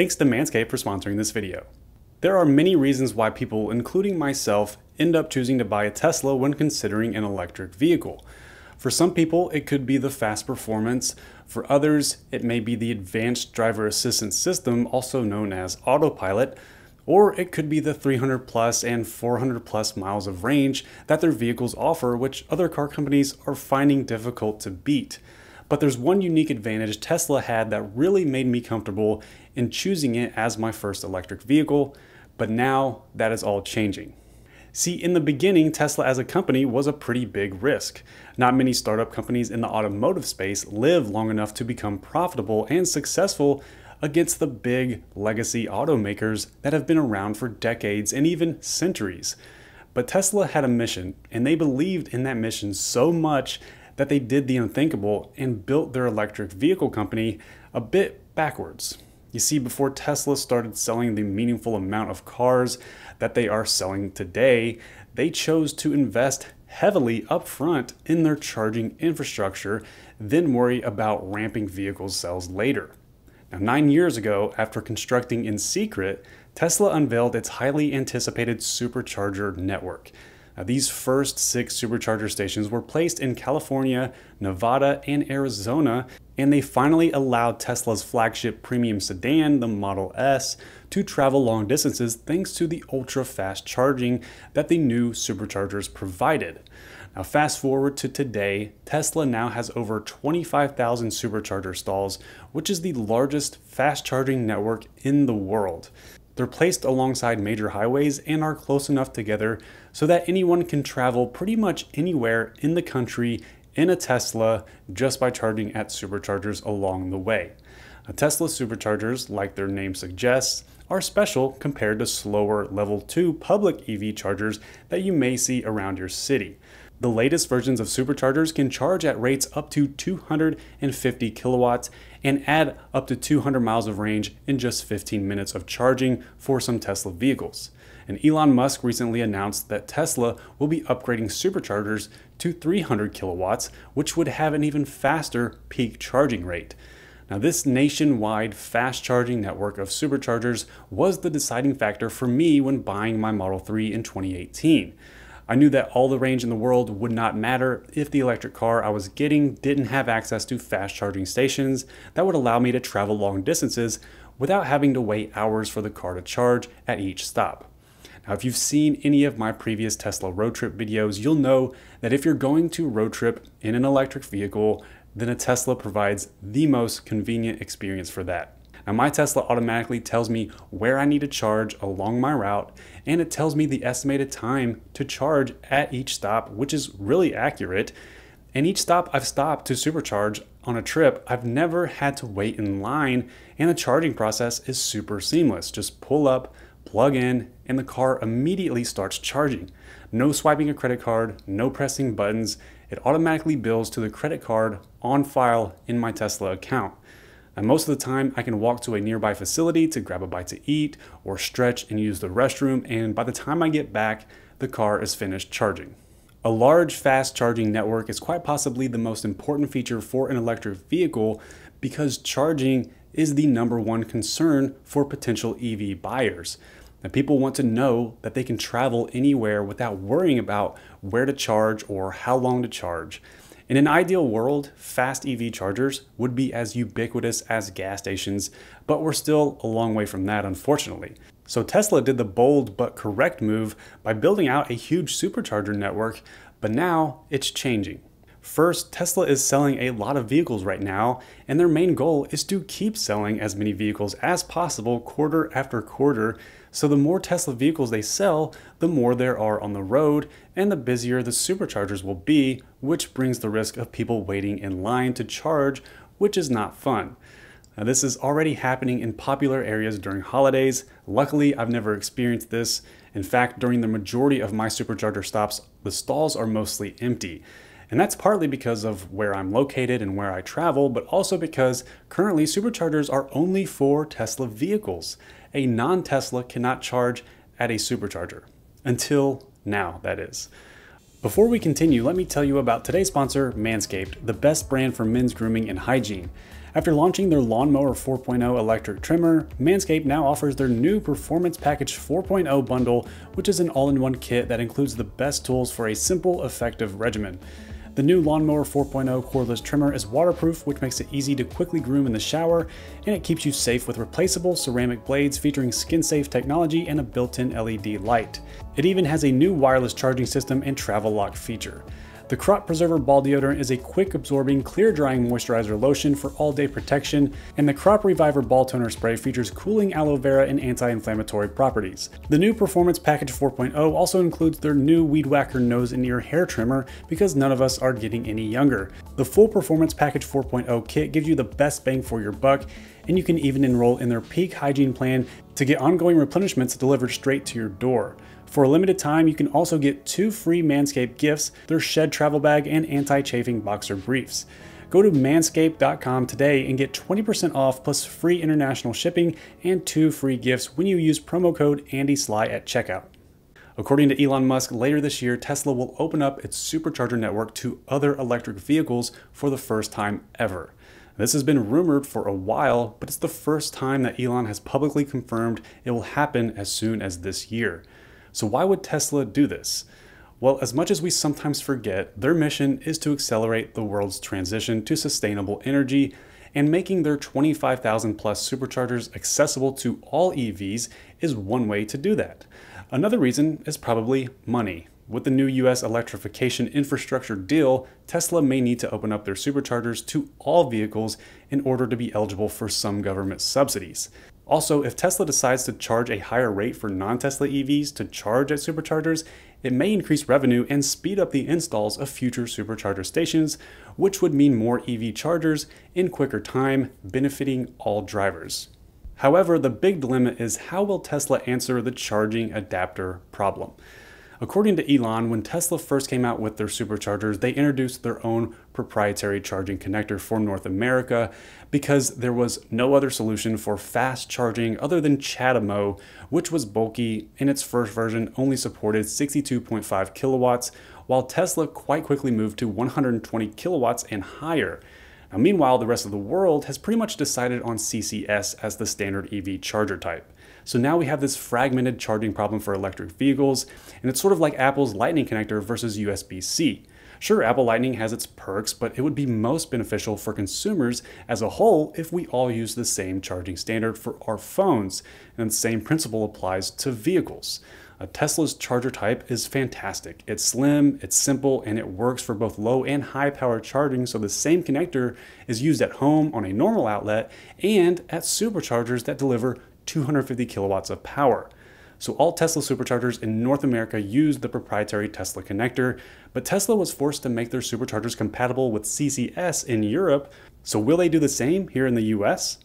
Thanks to Manscaped for sponsoring this video. There are many reasons why people, including myself, end up choosing to buy a Tesla when considering an electric vehicle. For some people, it could be the fast performance. For others, it may be the advanced driver assistance system, also known as autopilot, or it could be the 300 plus and 400 plus miles of range that their vehicles offer, which other car companies are finding difficult to beat. But there's one unique advantage Tesla had that really made me comfortable in choosing it as my first electric vehicle, but now that is all changing. See, in the beginning, Tesla as a company was a pretty big risk. Not many startup companies in the automotive space live long enough to become profitable and successful against the big legacy automakers that have been around for decades and even centuries. But Tesla had a mission, and they believed in that mission so much that they did the unthinkable and built their electric vehicle company a bit backwards. You see, before Tesla started selling the meaningful amount of cars that they are selling today, they chose to invest heavily upfront in their charging infrastructure, then worry about ramping vehicle sales later. Now, nine years ago, after constructing in secret, Tesla unveiled its highly anticipated supercharger network. Now, these first six supercharger stations were placed in California, Nevada, and Arizona, and they finally allowed Tesla's flagship premium sedan, the Model S, to travel long distances thanks to the ultra fast charging that the new superchargers provided. Now, fast forward to today, Tesla now has over 25,000 supercharger stalls, which is the largest fast charging network in the world. They're placed alongside major highways and are close enough together so that anyone can travel pretty much anywhere in the country in a Tesla just by charging at superchargers along the way. A Tesla superchargers, like their name suggests, are special compared to slower level 2 public EV chargers that you may see around your city. The latest versions of superchargers can charge at rates up to 250 kilowatts and add up to 200 miles of range in just 15 minutes of charging for some Tesla vehicles. And Elon Musk recently announced that Tesla will be upgrading superchargers to 300 kilowatts, which would have an even faster peak charging rate. Now, this nationwide fast charging network of superchargers was the deciding factor for me when buying my Model 3 in 2018. I knew that all the range in the world would not matter if the electric car I was getting didn't have access to fast charging stations that would allow me to travel long distances without having to wait hours for the car to charge at each stop. Now, if you've seen any of my previous Tesla road trip videos, you'll know that if you're going to road trip in an electric vehicle, then a Tesla provides the most convenient experience for that. Now my Tesla automatically tells me where I need to charge along my route and it tells me the estimated time to charge at each stop, which is really accurate. And each stop I've stopped to supercharge on a trip, I've never had to wait in line and the charging process is super seamless. Just pull up, plug in, and the car immediately starts charging. No swiping a credit card, no pressing buttons. It automatically bills to the credit card on file in my Tesla account. And most of the time, I can walk to a nearby facility to grab a bite to eat or stretch and use the restroom, and by the time I get back, the car is finished charging. A large fast charging network is quite possibly the most important feature for an electric vehicle because charging is the number one concern for potential EV buyers. And people want to know that they can travel anywhere without worrying about where to charge or how long to charge. In an ideal world, fast EV chargers would be as ubiquitous as gas stations, but we're still a long way from that, unfortunately. So Tesla did the bold but correct move by building out a huge supercharger network, but now it's changing. First, Tesla is selling a lot of vehicles right now, and their main goal is to keep selling as many vehicles as possible quarter after quarter so the more Tesla vehicles they sell, the more there are on the road and the busier the superchargers will be, which brings the risk of people waiting in line to charge, which is not fun. Now, this is already happening in popular areas during holidays. Luckily, I've never experienced this. In fact, during the majority of my supercharger stops, the stalls are mostly empty. And that's partly because of where I'm located and where I travel, but also because currently superchargers are only for Tesla vehicles a non Tesla cannot charge at a supercharger. Until now, that is. Before we continue, let me tell you about today's sponsor, Manscaped, the best brand for men's grooming and hygiene. After launching their Lawnmower 4.0 electric trimmer, Manscaped now offers their new Performance Package 4.0 bundle, which is an all-in-one kit that includes the best tools for a simple, effective regimen. The new Lawnmower 4.0 cordless trimmer is waterproof, which makes it easy to quickly groom in the shower, and it keeps you safe with replaceable ceramic blades featuring skin-safe technology and a built-in LED light. It even has a new wireless charging system and travel lock feature. The Crop Preserver Ball Deodorant is a quick absorbing, clear drying moisturizer lotion for all day protection, and the Crop Reviver Ball Toner Spray features cooling aloe vera and anti inflammatory properties. The new Performance Package 4.0 also includes their new Weed Whacker Nose and Ear Hair Trimmer because none of us are getting any younger. The full Performance Package 4.0 kit gives you the best bang for your buck, and you can even enroll in their Peak Hygiene Plan to get ongoing replenishments delivered straight to your door. For a limited time, you can also get two free Manscaped gifts, their Shed travel bag and anti-chafing boxer briefs. Go to manscaped.com today and get 20% off plus free international shipping and two free gifts when you use promo code AndySlye at checkout. According to Elon Musk, later this year, Tesla will open up its supercharger network to other electric vehicles for the first time ever. This has been rumored for a while, but it's the first time that Elon has publicly confirmed it will happen as soon as this year. So, why would Tesla do this? Well, as much as we sometimes forget, their mission is to accelerate the world's transition to sustainable energy, and making their 25,000 plus superchargers accessible to all EVs is one way to do that. Another reason is probably money. With the new US electrification infrastructure deal, Tesla may need to open up their superchargers to all vehicles in order to be eligible for some government subsidies. Also, if Tesla decides to charge a higher rate for non Tesla EVs to charge at superchargers, it may increase revenue and speed up the installs of future supercharger stations, which would mean more EV chargers in quicker time, benefiting all drivers. However, the big dilemma is how will Tesla answer the charging adapter problem? According to Elon, when Tesla first came out with their superchargers, they introduced their own proprietary charging connector for North America because there was no other solution for fast charging other than CHAdeMO, which was bulky. In its first version, only supported 62.5 kilowatts, while Tesla quite quickly moved to 120 kilowatts and higher. Now, meanwhile, the rest of the world has pretty much decided on CCS as the standard EV charger type. So now we have this fragmented charging problem for electric vehicles, and it's sort of like Apple's Lightning connector versus USB C. Sure, Apple Lightning has its perks, but it would be most beneficial for consumers as a whole if we all use the same charging standard for our phones, and the same principle applies to vehicles. A Tesla's charger type is fantastic. It's slim, it's simple, and it works for both low and high power charging. So the same connector is used at home on a normal outlet and at superchargers that deliver 250 kilowatts of power. So all Tesla superchargers in North America use the proprietary Tesla connector, but Tesla was forced to make their superchargers compatible with CCS in Europe. So will they do the same here in the US?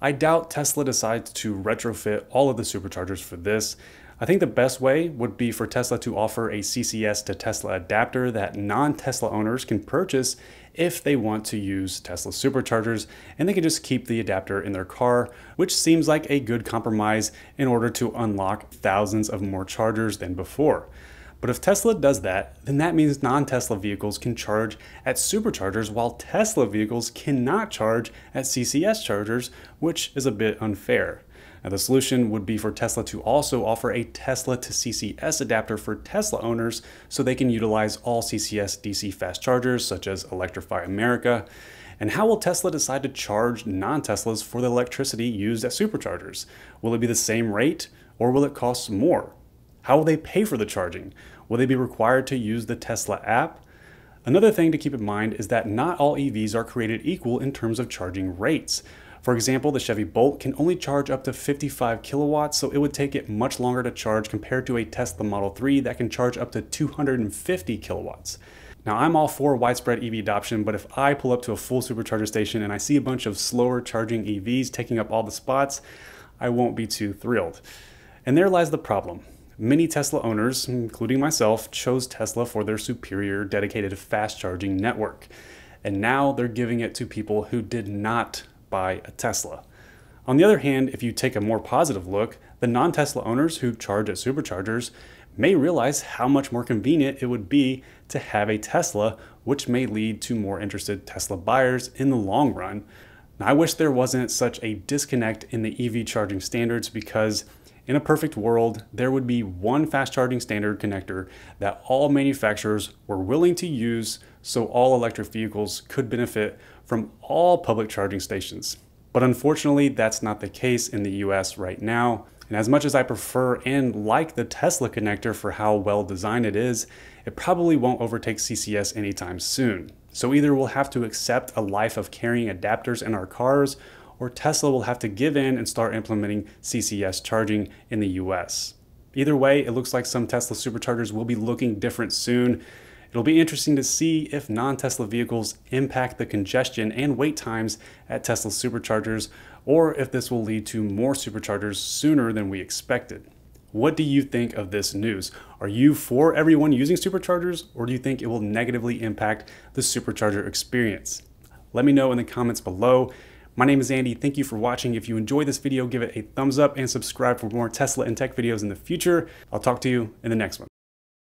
I doubt Tesla decides to retrofit all of the superchargers for this. I think the best way would be for Tesla to offer a CCS to Tesla adapter that non Tesla owners can purchase if they want to use Tesla superchargers, and they can just keep the adapter in their car, which seems like a good compromise in order to unlock thousands of more chargers than before. But if Tesla does that, then that means non Tesla vehicles can charge at superchargers while Tesla vehicles cannot charge at CCS chargers, which is a bit unfair. Now, the solution would be for Tesla to also offer a Tesla to CCS adapter for Tesla owners so they can utilize all CCS DC fast chargers, such as Electrify America. And how will Tesla decide to charge non Teslas for the electricity used at superchargers? Will it be the same rate or will it cost more? How will they pay for the charging? Will they be required to use the Tesla app? Another thing to keep in mind is that not all EVs are created equal in terms of charging rates. For example, the Chevy Bolt can only charge up to 55 kilowatts, so it would take it much longer to charge compared to a Tesla Model 3 that can charge up to 250 kilowatts. Now, I'm all for widespread EV adoption, but if I pull up to a full supercharger station and I see a bunch of slower charging EVs taking up all the spots, I won't be too thrilled. And there lies the problem. Many Tesla owners, including myself, chose Tesla for their superior dedicated fast charging network. And now they're giving it to people who did not buy a Tesla. On the other hand, if you take a more positive look, the non Tesla owners who charge at superchargers may realize how much more convenient it would be to have a Tesla, which may lead to more interested Tesla buyers in the long run. Now, I wish there wasn't such a disconnect in the EV charging standards because in a perfect world, there would be one fast charging standard connector that all manufacturers were willing to use so all electric vehicles could benefit from all public charging stations. But unfortunately, that's not the case in the US right now. And as much as I prefer and like the Tesla connector for how well designed it is, it probably won't overtake CCS anytime soon. So either we'll have to accept a life of carrying adapters in our cars or Tesla will have to give in and start implementing CCS charging in the US. Either way, it looks like some Tesla superchargers will be looking different soon. It'll be interesting to see if non Tesla vehicles impact the congestion and wait times at Tesla superchargers, or if this will lead to more superchargers sooner than we expected. What do you think of this news? Are you for everyone using superchargers, or do you think it will negatively impact the supercharger experience? Let me know in the comments below. My name is Andy. Thank you for watching. If you enjoyed this video, give it a thumbs up and subscribe for more Tesla and tech videos in the future. I'll talk to you in the next one.